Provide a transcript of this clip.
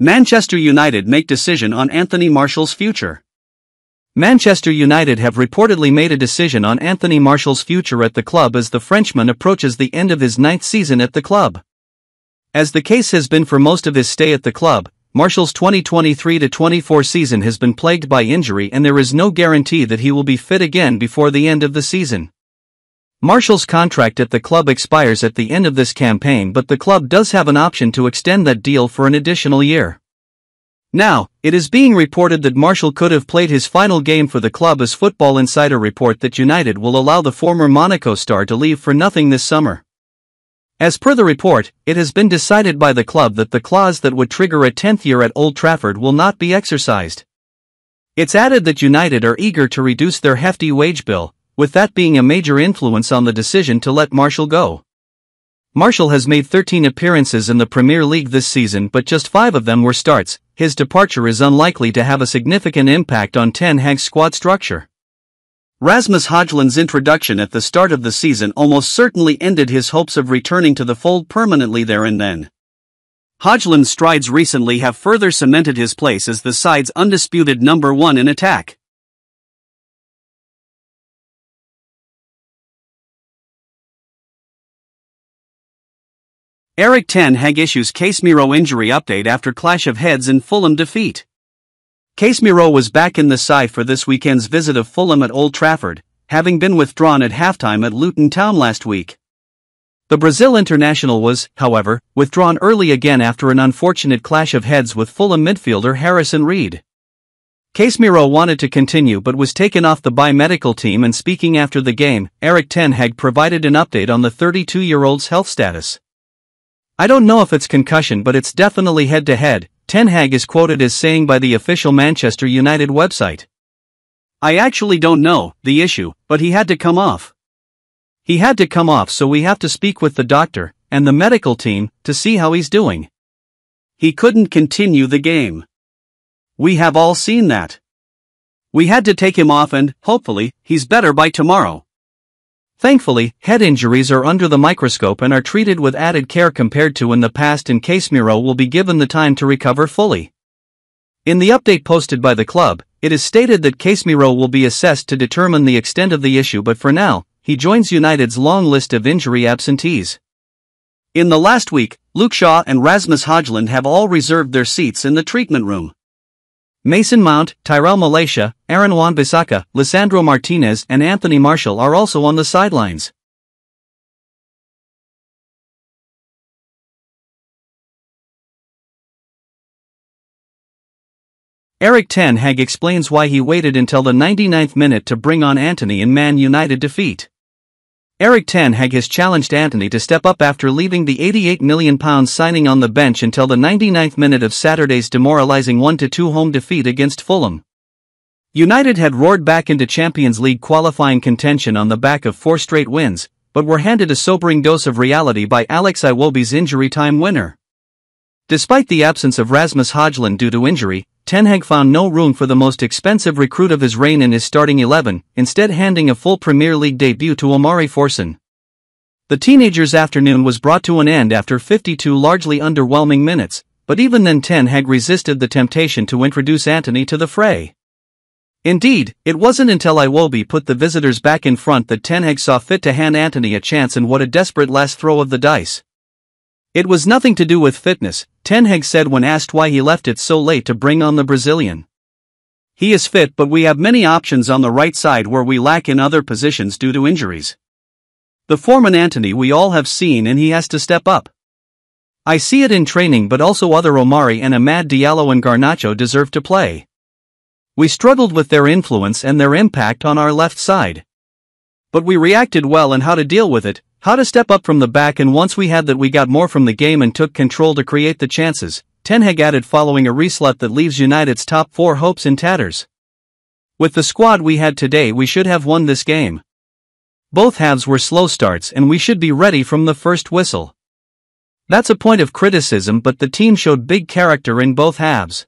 Manchester United make decision on Anthony Martial's future. Manchester United have reportedly made a decision on Anthony Martial's future at the club as the Frenchman approaches the end of his ninth season at the club. As the case has been for most of his stay at the club, Martial's 2023-24 season has been plagued by injury and there is no guarantee that he will be fit again before the end of the season. Martial's contract at the club expires at the end of this campaign but the club does have an option to extend that deal for an additional year. Now, it is being reported that Martial could have played his final game for the club as Football Insider report that United will allow the former Monaco star to leave for nothing this summer. As per the report, it has been decided by the club that the clause that would trigger a 10th year at Old Trafford will not be exercised. It's added that United are eager to reduce their hefty wage bill, with that being a major influence on the decision to let Martial go. Martial has made 13 appearances in the Premier League this season but just 5 of them were starts, his departure is unlikely to have a significant impact on Ten Hag's squad structure. Rasmus Højlund's introduction at the start of the season almost certainly ended his hopes of returning to the fold permanently there and then. Højlund's strides recently have further cemented his place as the side's undisputed number one in attack. Erik Ten Hag issues Casemiro injury update after clash of heads and Fulham defeat. Casemiro was back in the side for this weekend's visit of Fulham at Old Trafford, having been withdrawn at halftime at Luton Town last week. The Brazil international was, however, withdrawn early again after an unfortunate clash of heads with Fulham midfielder Harrison Reed. Casemiro wanted to continue but was taken off the biomedical team and speaking after the game, Erik Ten Hag provided an update on the 32-year-old's health status. I don't know if it's concussion but it's definitely head-to-head, Ten Hag is quoted as saying by the official Manchester United website. I actually don't know the issue, but he had to come off. He had to come off so we have to speak with the doctor and the medical team to see how he's doing. He couldn't continue the game. We have all seen that. We had to take him off and, hopefully, he's better by tomorrow. Thankfully, head injuries are under the microscope and are treated with added care compared to in the past and Casemiro will be given the time to recover fully. In the update posted by the club, it is stated that Casemiro will be assessed to determine the extent of the issue but for now, he joins United's long list of injury absentees. In the last week, Luke Shaw and Rasmus Højlund have all reserved their seats in the treatment room. Mason Mount, Tyrell Malacia, Aaron Wan-Bissaka, Lisandro Martinez and Anthony Martial are also on the sidelines. Erik Ten Hag explains why he waited until the 99th minute to bring on Antony in Man United defeat. Erik Ten Hag has challenged Antony to step up after leaving the £88 million signing on the bench until the 99th minute of Saturday's demoralising 1-2 home defeat against Fulham. United had roared back into Champions League qualifying contention on the back of four straight wins, but were handed a sobering dose of reality by Alex Iwobi's injury time winner. Despite the absence of Rasmus Højlund due to injury, Ten Hag found no room for the most expensive recruit of his reign in his starting 11, instead handing a full Premier League debut to Omari Forson. The teenager's afternoon was brought to an end after 52 largely underwhelming minutes, but even then Ten Hag resisted the temptation to introduce Antony to the fray. Indeed, it wasn't until Iwobi put the visitors back in front that Ten Hag saw fit to hand Antony a chance and what a desperate last throw of the dice. It was nothing to do with fitness, Ten Hag said when asked why he left it so late to bring on the Brazilian. He is fit but we have many options on the right side where we lack in other positions due to injuries. The foreman Antony we all have seen and he has to step up. I see it in training but also other Omari and Amad Diallo and Garnacho deserve to play. We struggled with their influence and their impact on our left side. But we reacted well and how to deal with it, how to step up from the back and once we had that we got more from the game and took control to create the chances, Ten Hag added following a reslut that leaves United's top four hopes in tatters. With the squad we had today we should have won this game. Both halves were slow starts and we should be ready from the first whistle. That's a point of criticism but the team showed big character in both halves.